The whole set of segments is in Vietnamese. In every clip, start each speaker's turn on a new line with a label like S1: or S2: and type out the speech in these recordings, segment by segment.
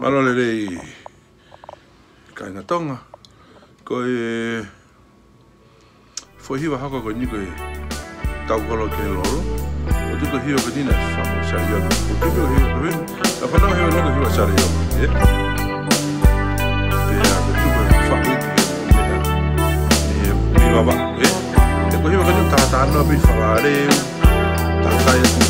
S1: Malole rei kainga tonga. Ko e foi hiwa haka ko ni ko e tau kolo ke loro. O tuko hiwa ko dina fa o sa yo. O tuko hiwa ko rin. A pa no hiwa no ko hiwa sa yo. E. Pe a ko tuko fa ko ki. E mi wa ba. E. E ko hiwa ko ni ta ta no bi fa wa re. Ta ta ya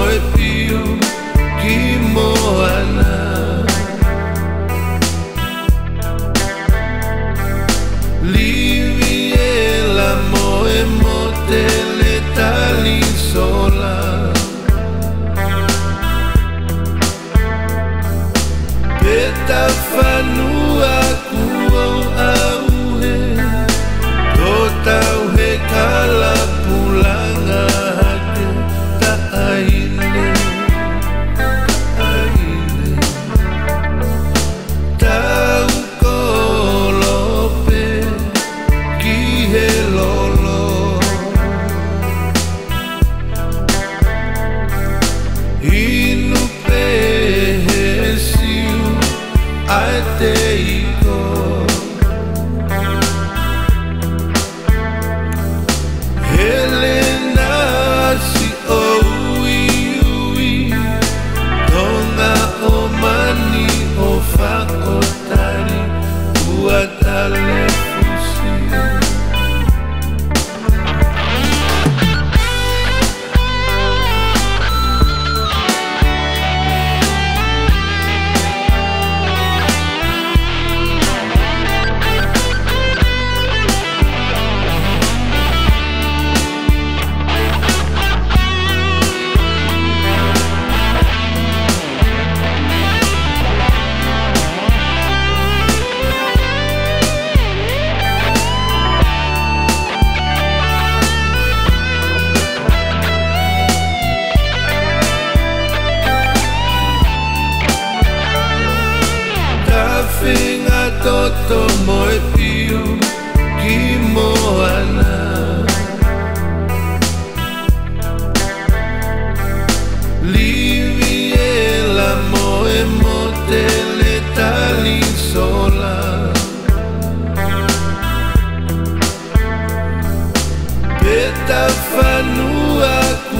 S2: tafanoako.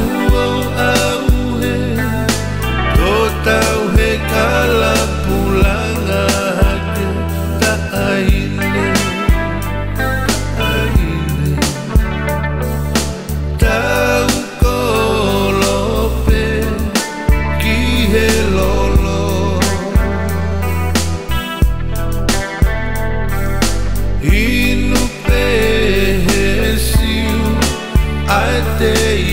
S2: day.